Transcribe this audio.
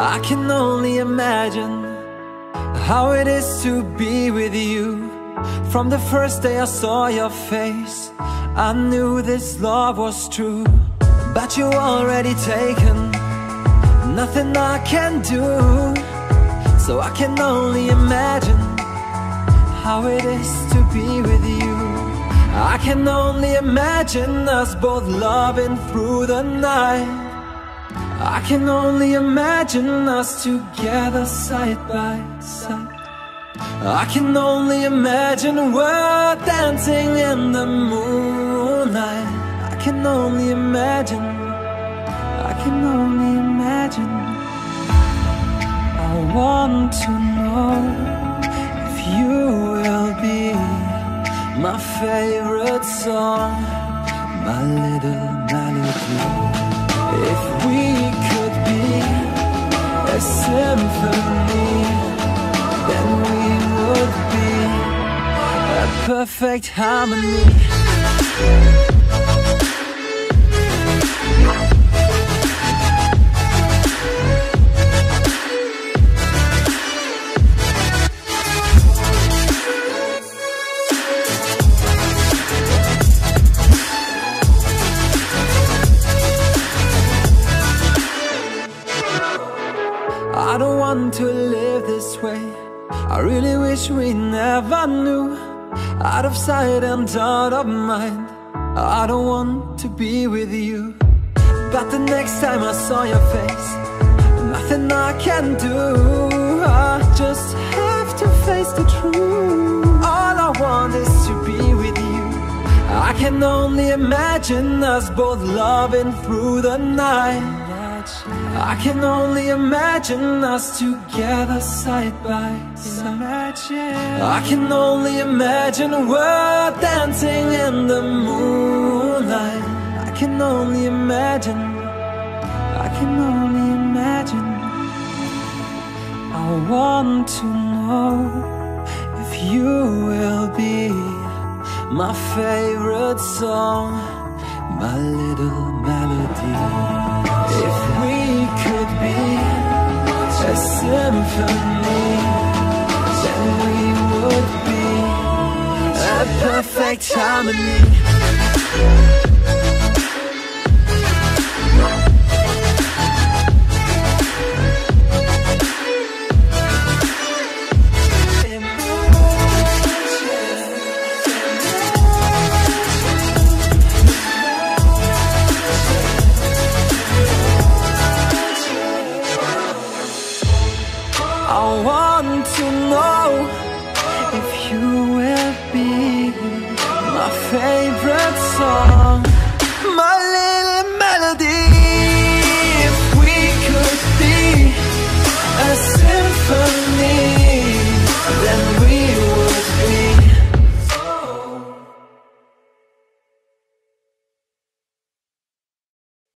I can only imagine how it is to be with you. From the first day I saw your face, I knew this love was true. But you already taken, nothing I can do. So I can only imagine how it is to be with you. I can only imagine us both loving through the night. I can only imagine us together side by side. I can only imagine we're dancing in the moonlight. I can only imagine. I can only imagine. I want to know if you will be my favorite song, my little melody. Perfect harmony. I don't want to live this way. I really wish we never knew. Out of sight and out of mind. I don't want to be with you. But the next time I saw your face, nothing I can do. I just have to face the truth. All I want is to be with you. I can only imagine us both loving through the night. I can only imagine us together side by side. I can only imagine we're dancing in the moonlight. I can only imagine. I can only imagine. I want to know if you will be my favorite song, my little melody. Symphony, then we would be a perfect harmony. I want to know if you will be my favorite song, my little melody.